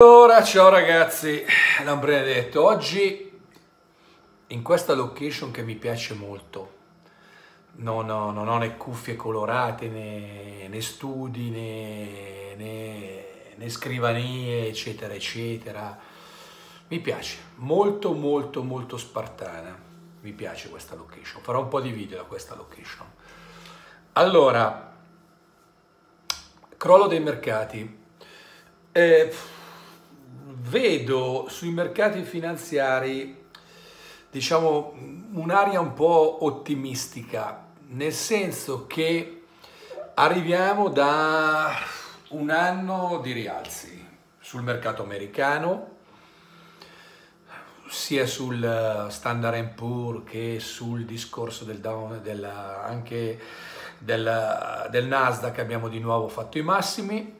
Allora, ciao ragazzi, Don Benedetto. Oggi in questa location che mi piace molto, non ho, non ho né cuffie colorate, né, né studi, né, né, né scrivanie, eccetera, eccetera. Mi piace, molto, molto, molto spartana. Mi piace questa location. Farò un po' di video da questa location. Allora, crollo dei mercati. Eh, vedo sui mercati finanziari, diciamo, un'aria un po' ottimistica, nel senso che arriviamo da un anno di rialzi sul mercato americano, sia sul Standard Poor's che sul discorso del, down, del, anche del, del Nasdaq abbiamo di nuovo fatto i massimi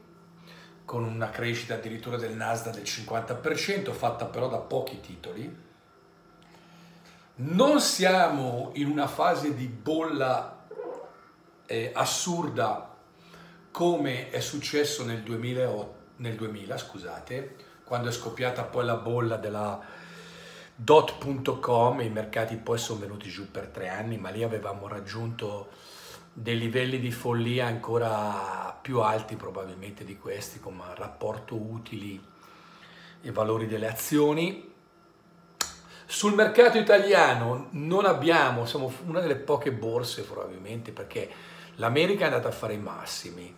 con una crescita addirittura del Nasdaq del 50%, fatta però da pochi titoli. Non siamo in una fase di bolla eh, assurda come è successo nel, 2008, nel 2000, scusate, quando è scoppiata poi la bolla della dot.com, i mercati poi sono venuti giù per tre anni, ma lì avevamo raggiunto dei livelli di follia ancora più alti probabilmente di questi come rapporto utili e valori delle azioni. Sul mercato italiano non abbiamo, siamo una delle poche borse probabilmente perché l'America è andata a fare i massimi,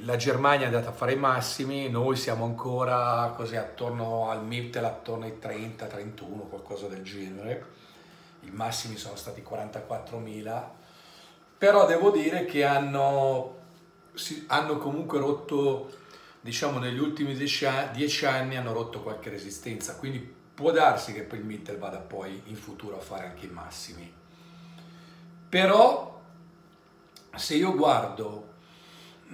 la Germania è andata a fare i massimi, noi siamo ancora così attorno al MIPTEL, attorno ai 30, 31, qualcosa del genere i massimi sono stati 44.000, però devo dire che hanno, hanno comunque rotto, diciamo negli ultimi dieci anni hanno rotto qualche resistenza, quindi può darsi che poi il Mittel vada poi in futuro a fare anche i massimi. Però se io guardo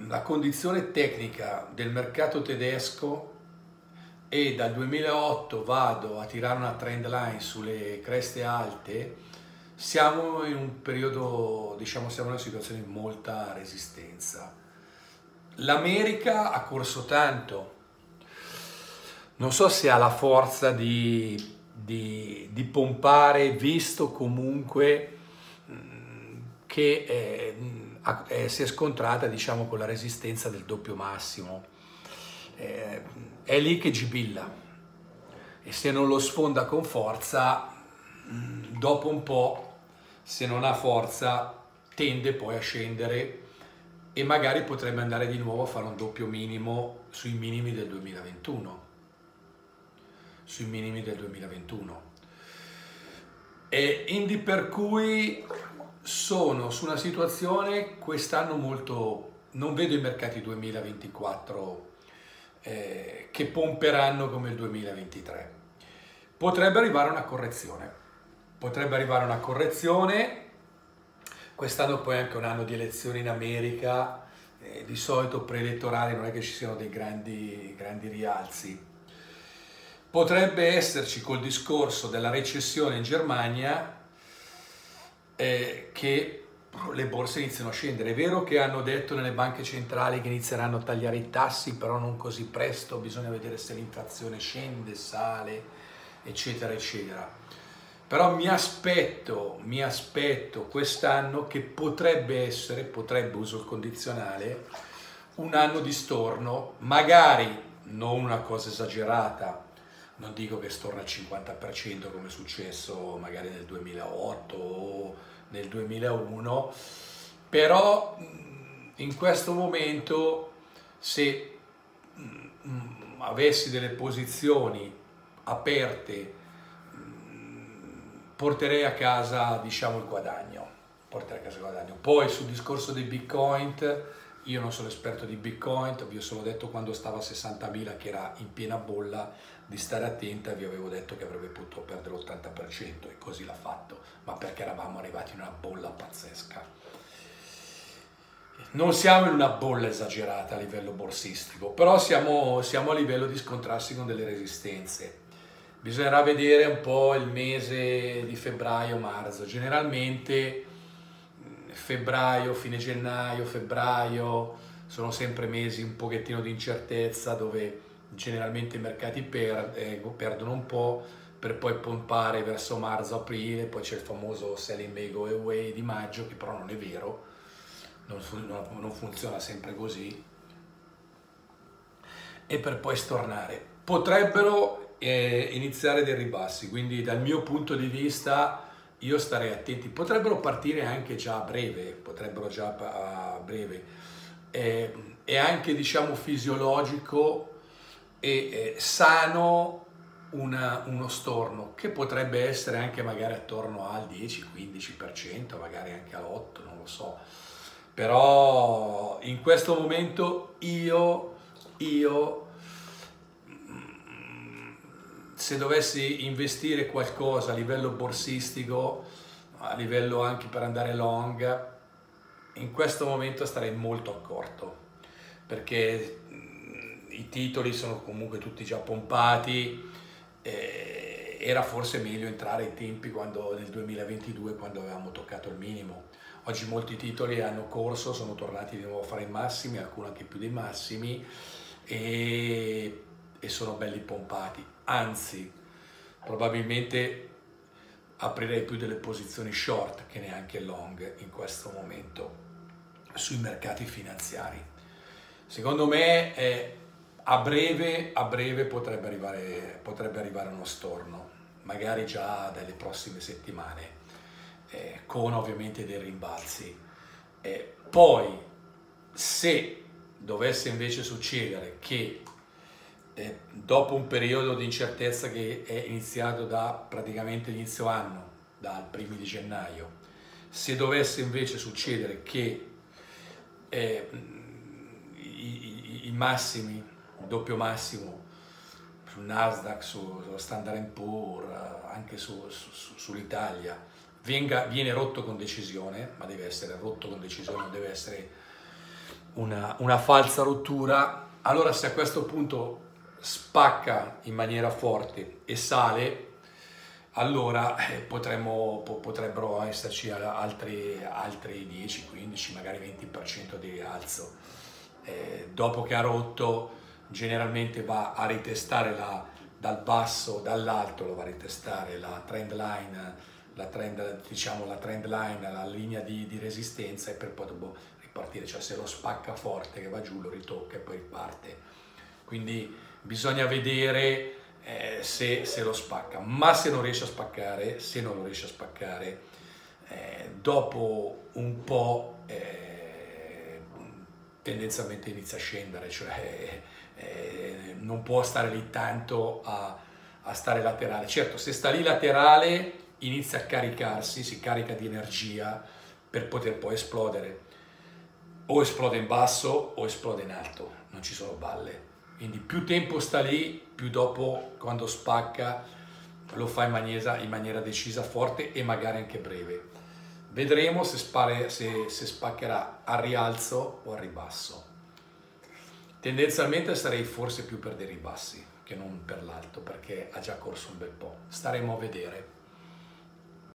la condizione tecnica del mercato tedesco e dal 2008 vado a tirare una trend line sulle creste alte, siamo in un periodo, diciamo, siamo in una situazione di molta resistenza. L'America ha corso tanto, non so se ha la forza di, di, di pompare, visto comunque che eh, eh, si è scontrata diciamo, con la resistenza del doppio massimo eh, è lì che gibilla e se non lo sfonda con forza, mm, dopo un po', se non ha forza, tende poi a scendere e magari potrebbe andare di nuovo a fare un doppio minimo sui minimi del 2021. Sui minimi del 2021. E indi per cui sono su una situazione quest'anno molto... non vedo i mercati 2024 eh, che pomperanno come il 2023. Potrebbe arrivare una correzione, potrebbe arrivare una correzione, quest'anno poi è anche un anno di elezioni in America, eh, di solito preelettorali non è che ci siano dei grandi, grandi rialzi. Potrebbe esserci col discorso della recessione in Germania eh, che le borse iniziano a scendere. È vero che hanno detto nelle banche centrali che inizieranno a tagliare i tassi, però non così presto, bisogna vedere se l'inflazione scende, sale, eccetera, eccetera. Però mi aspetto, mi aspetto quest'anno che potrebbe essere, potrebbe, uso il condizionale, un anno di storno, magari non una cosa esagerata, non dico che storna al 50% come è successo magari nel 2008 o nel 2001, però in questo momento se avessi delle posizioni aperte porterei a casa diciamo il guadagno porterei a casa il guadagno. Poi sul discorso dei bitcoin io non sono esperto di bitcoin vi ho solo detto quando stava a 60.000 che era in piena bolla di stare attenta, vi avevo detto che avrebbe potuto perdere l'80% e così l'ha fatto, ma perché eravamo arrivati in una bolla pazzesca. Non siamo in una bolla esagerata a livello borsistico, però siamo, siamo a livello di scontrarsi con delle resistenze. Bisognerà vedere un po' il mese di febbraio-marzo. Generalmente febbraio, fine gennaio, febbraio sono sempre mesi un pochettino di incertezza dove generalmente i mercati per, eh, perdono un po' per poi pompare verso marzo-aprile, poi c'è il famoso selling May away di maggio che però non è vero, non, non, non funziona sempre così. E per poi stornare. Potrebbero eh, iniziare dei ribassi, quindi dal mio punto di vista io starei attenti, potrebbero partire anche già a breve, potrebbero già a breve, eh, è anche diciamo fisiologico e eh, sano una, uno storno che potrebbe essere anche magari attorno al 10-15%, magari anche all'8%, non lo so, però in questo momento io, io se dovessi investire qualcosa a livello borsistico, a livello anche per andare long, in questo momento starei molto accorto perché i titoli sono comunque tutti già pompati. Eh, era forse meglio entrare ai tempi quando, nel 2022 quando avevamo toccato il minimo. Oggi molti titoli hanno corso, sono tornati di nuovo a fare i massimi, alcuni anche più dei massimi e, e sono belli pompati anzi probabilmente aprirei più delle posizioni short che neanche long in questo momento sui mercati finanziari. Secondo me eh, a, breve, a breve potrebbe arrivare, potrebbe arrivare uno storno, magari già dalle prossime settimane, eh, con ovviamente dei rimbalzi. Eh, poi se dovesse invece succedere che eh, dopo un periodo di incertezza che è iniziato da praticamente inizio anno, dal primo di gennaio, se dovesse invece succedere che eh, i, i, i, massimi, doppio massimo sul Nasdaq, sullo Standard Poor's, anche su, su, sull'Italia, venga, viene rotto con decisione, ma deve essere rotto con decisione, non deve essere una, una falsa rottura, allora se a questo punto spacca in maniera forte e sale, allora eh, potremmo, po- potrebbero esserci altri, altri 10, 15, magari 20% di rialzo. Eh, dopo che ha rotto, generalmente va a ritestare la, dal basso, dall'alto, lo va a ritestare la trend line, la trend, diciamo, la trend line, la linea di, di resistenza e per poi dopo ripartire, cioè se lo spacca forte che va giù lo ritocca e poi riparte. Quindi bisogna vedere eh, se, se, lo spacca, ma se non riesce a spaccare, se non lo riesce a spaccare, eh, dopo un po' eh, tendenzialmente inizia a scendere, cioè eh, non può stare lì tanto a, a stare laterale. Certo, se sta lì laterale inizia a caricarsi, si carica di energia per poter poi esplodere. O esplode in basso o esplode in alto, non ci sono balle. Quindi più tempo sta lì, più dopo quando spacca lo fa in maniera, in maniera decisa, forte e magari anche breve. Vedremo se, spare, se, se spaccherà al rialzo o al ribasso. Tendenzialmente sarei forse più per dei ribassi che non per l'alto perché ha già corso un bel po'. Staremo a vedere.